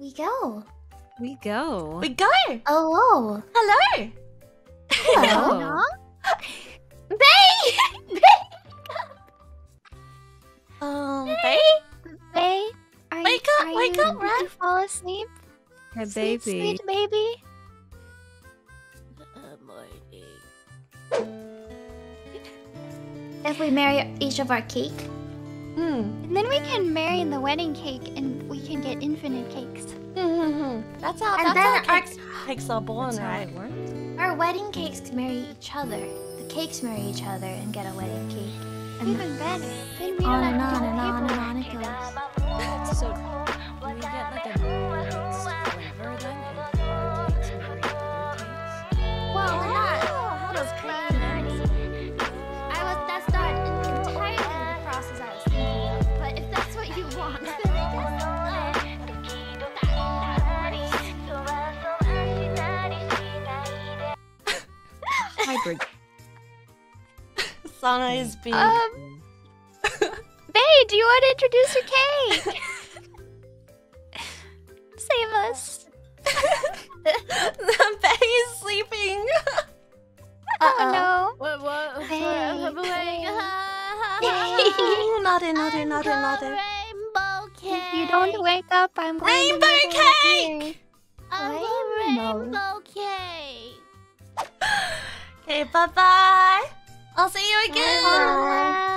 We go. We go. We go. Oh. Hello. Hello. Oh. Bae! Um, Bae? Bae, are Wake you, up, are wake you, up, did you fall asleep? Hey, Sweet, baby. sweet baby. If we marry each of our cake, Hmm. And then we can marry in the wedding cake and we can get infinite cakes. Hmm. That's how. And that's then how our- cakes, cakes are born, That's how right? it works. our wedding cakes marry each other. The cakes marry each other and get a wedding cake. And Even better. Then we on don't and have on to and tell on and people. on it goes. So, Hybrid. Sana is big. Um, Bae, do you want to introduce your cake? Save us. the Bae is sleeping. Oh no. What? What? Hey. Naughty, naughty, naughty, naughty. Rainbow cake. If you don't wake up, I'm going Rainbow to make it cake! I'm Rainbow. rainbow cake. Okay, bye bye. I'll see you again. Bye. Nara.